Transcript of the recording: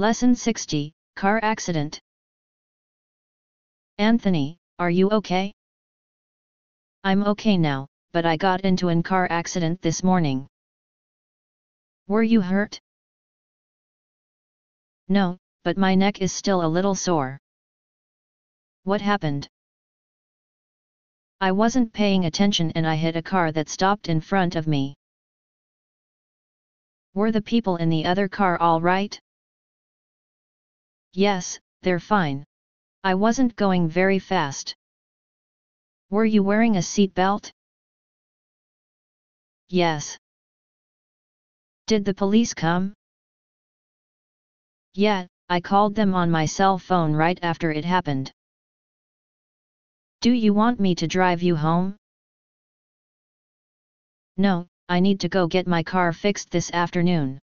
Lesson 60 Car Accident Anthony, are you okay? I'm okay now, but I got into an car accident this morning. Were you hurt? No, but my neck is still a little sore. What happened? I wasn't paying attention and I hit a car that stopped in front of me. Were the people in the other car all right? Yes, they're fine. I wasn't going very fast. Were you wearing a seatbelt? Yes. Did the police come? Yeah, I called them on my cell phone right after it happened. Do you want me to drive you home? No, I need to go get my car fixed this afternoon.